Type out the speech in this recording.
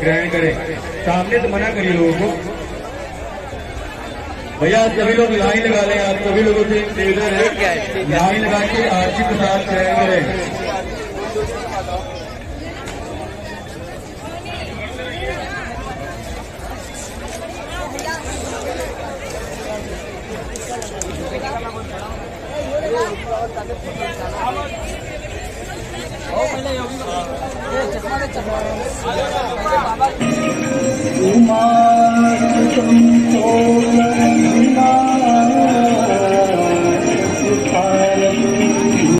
ग्रहण करें। सामने से मना करिए लोगों को। भैया सभी लोग लाइन लगा लें आप सभी लोगों से निवेदन है। लाइन लगा के आरती प्रसाद ग्रहण करें। 这个么